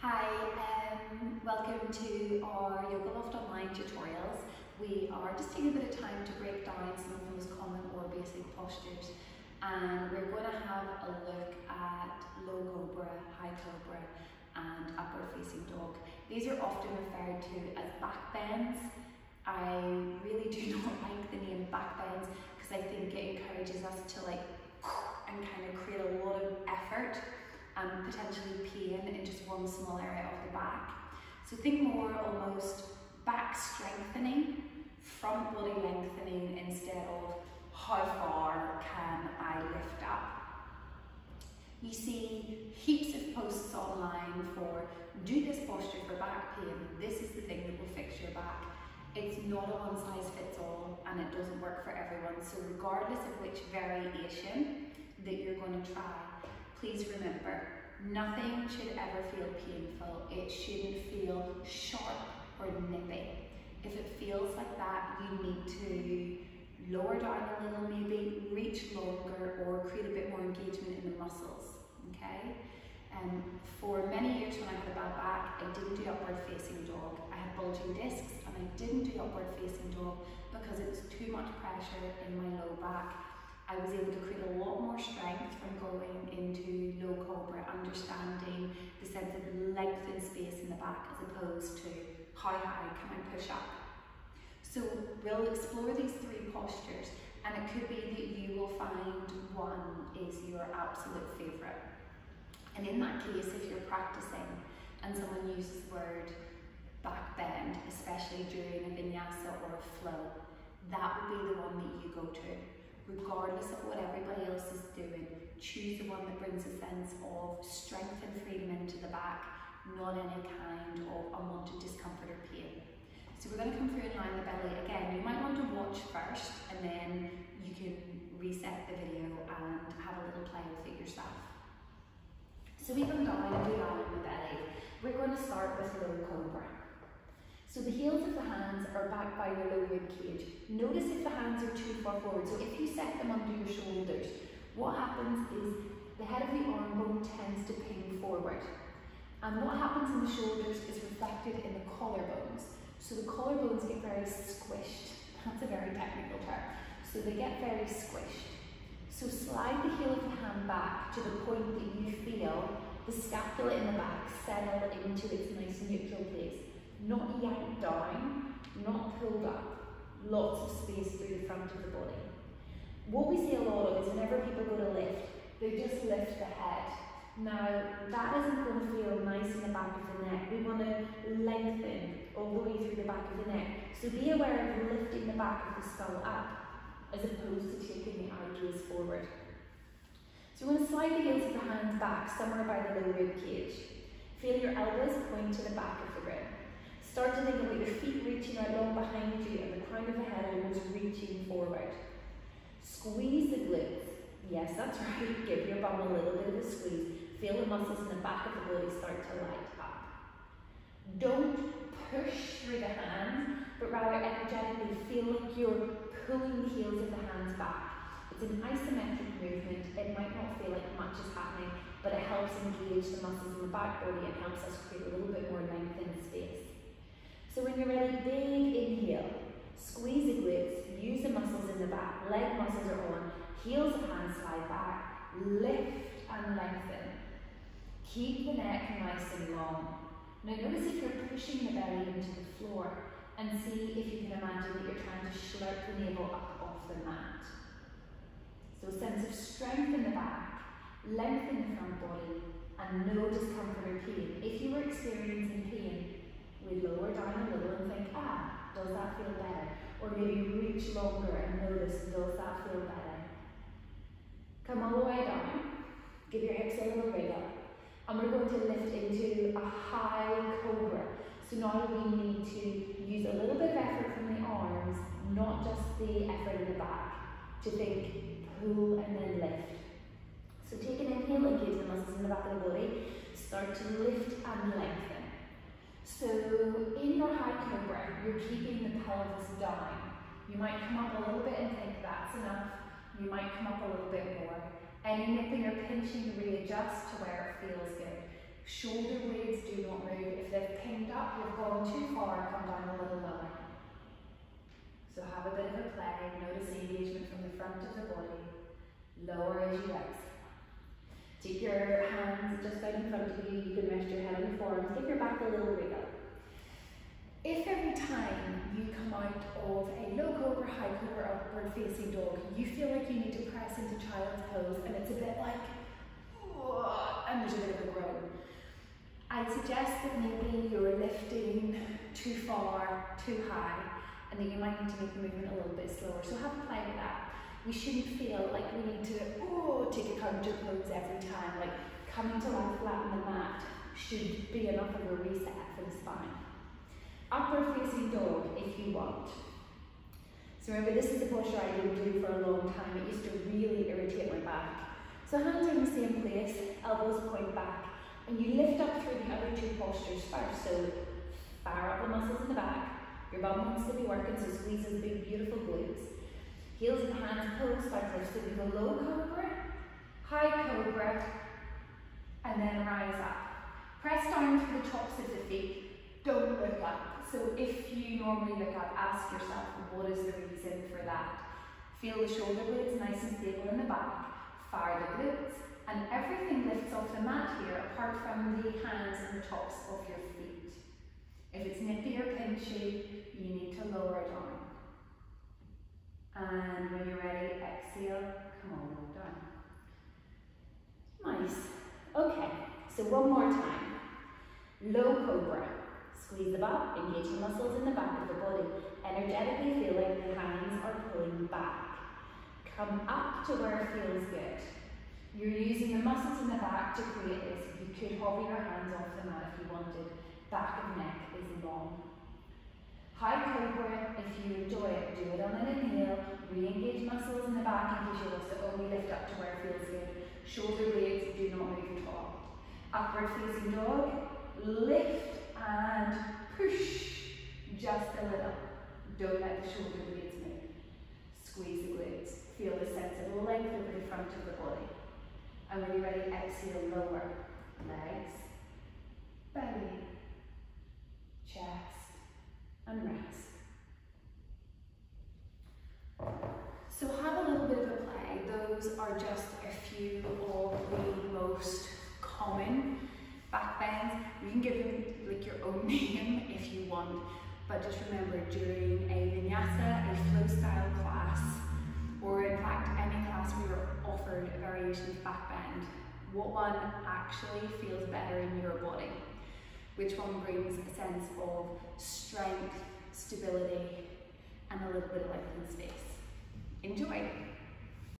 Hi, um, welcome to our Yoga Loft Online tutorials. We are just taking a bit of time to break down some of the most common or basic postures and we're going to have a look at low cobra, high cobra and upward facing dog. These are often referred to as back bends. I really do not like the name back bends because I think it encourages us to like and kind of create a lot of effort and potentially pain in just one small area of the back. So think more almost back strengthening, front body lengthening instead of how far can I lift up. You see heaps of posts online for do this posture for back pain. This is the thing that will fix your back. It's not a one size fits all and it doesn't work for everyone. So regardless of which variation that you're going to try, please remember, nothing should ever feel painful. It shouldn't feel sharp or nippy. If it feels like that, you need to lower down a little, maybe reach longer or create a bit more engagement in the muscles, okay? Um, for many years when I had a bad back, I didn't do upward facing dog. I had bulging discs and I didn't do upward facing dog because it was too much pressure in my low back I was able to create a lot more strength from going into low cobra, understanding the sense of length and space in the back as opposed to how high can I push up. So we'll explore these three postures and it could be that you will find one is your absolute favourite. And in that case, if you're practicing and someone uses the word back bend, especially during a vinyasa or a flow, that would be the one that you go to regardless of what everybody else is doing. Choose the one that brings a sense of strength and freedom into the back, not any kind of unwanted discomfort or pain. So we're going to come through and line the belly again. You might want to watch first and then you can reset the video and have a little play with it yourself. So we come down and we line the belly. We're going to start with low cobra. So the heels of the back by your low rib cage. Notice if the hands are too far forward. So if you set them under your shoulders, what happens is the head of the arm bone tends to ping forward. And what happens in the shoulders is reflected in the collarbones. So the collarbones get very squished. That's a very technical term. So they get very squished. So slide the heel of the hand back to the point that you feel the scapula in the back settle into its nice neutral place not yanked down, not pulled up, lots of space through the front of the body. What we see a lot of is whenever people go to lift, they just lift the head. Now, that isn't going to feel nice in the back of the neck. We want to lengthen all the way through the back of the neck. So be aware of lifting the back of the skull up as opposed to taking the gaze forward. So we're going to slide the heels of the hands back somewhere by the low rib cage. Feel your elbows point to the back of the rib. Start to think about your feet reaching out long behind you and the crown of the head almost reaching forward. Squeeze the glutes. Yes, that's right. Give your bum a little bit of a squeeze. Feel the muscles in the back of the body start to light up. Don't push through the hands, but rather energetically feel like you're pulling the heels of the hands back. It's an isometric movement. It might not feel like much is happening, but it helps engage the muscles in the back body and helps us create a little bit more length in space. So when you're ready, big inhale. Squeeze the glutes, use the muscles in the back. Leg muscles are on. Heels of hands slide back. Lift and lengthen. Keep the neck nice and long. Now notice if you're pushing the belly into the floor and see if you can imagine that you're trying to slurp the navel up off the mat. So a sense of strength in the back, length in the front body, and no discomfort or pain. If you were experiencing pain, we lower down a little and think, ah, does that feel better? Or maybe reach longer and notice, does that feel better? Come all the way down. Give your hips a little wiggle. And we're going to lift into a high cobra. So now we need to use a little bit of effort from the arms, not just the effort in the back, to think pull and then lift. So take an inhale, engage the muscles in the back of the body. Start to lift and lengthen. So in your high cobra, you're keeping the pelvis down. You might come up a little bit and think that's enough. You might come up a little bit more. Any nipping or pinching, readjust to where it feels good. Shoulder blades do not move. If they've pinned up, you've gone too far, and come down a little lower. So have a bit of a play, notice engagement from the front of the body. Lower as you exhale. Take your hands just out in front of you, you can rest your head on your forearms, give your back a little wiggle. If every time you come out of a low high cobra, upward facing dog, you feel like you need to press into child's pose and it's a bit like, and there's a bit of a groan, I'd suggest that maybe you're lifting too far, too high, and that you might need to make the movement a little bit slower. So have a play with that. We shouldn't feel like we need to oh, take a counter pose every time. Like coming to lie flat on the mat should be enough of a reset for the spine. Upward facing dog if you want. So remember this is a posture I didn't do for a long time. It used to really irritate my back. So hands are in the same place, elbows point back, and you lift up through the other two postures first. So fire up the muscles in the back. Your bum wants to be working, so squeeze those big, beautiful glutes. Heels and hands by close. So we go low cobra, high cobra, and then rise up. Press down to the tops of the feet. Don't look up. So if you normally look up, ask yourself, what is the reason for that? Feel the shoulder blades nice and stable in the back. Fire the glutes. And everything lifts off the mat here, apart from the hands and the tops of your feet. If it's nippy or pinchy, you need to lower down. And when you're ready, exhale, come on, down. Nice. Okay, so one more time. Low cobra. Squeeze the butt, engage the muscles in the back of the body. Energetically feel like the hands are pulling back. Come up to where it feels good. You're using the muscles in the back to create this. You could hover your hands off the mat if you wanted. Back of neck is long. High cobra, if you enjoy it, do it on an inhale. Re-engage muscles in the back in case you want to only lift up to where it feels good. Shoulder blades do not move at all. Upward facing dog, lift and push just a little. Don't let the shoulder blades move. Squeeze the glutes. Feel the sense of length over the front of the body. And when you're ready, exhale, lower. Legs, belly, chest and rest. So have a little bit of a play. Those are just a few of the most common back bends. You can give them like your own name if you want, but just remember during a vinyasa, a flow style class, or in fact any class we you're offered a variation of back bend, what one actually feels better in your body which one brings a sense of strength, stability, and a little bit of length and space. Enjoy!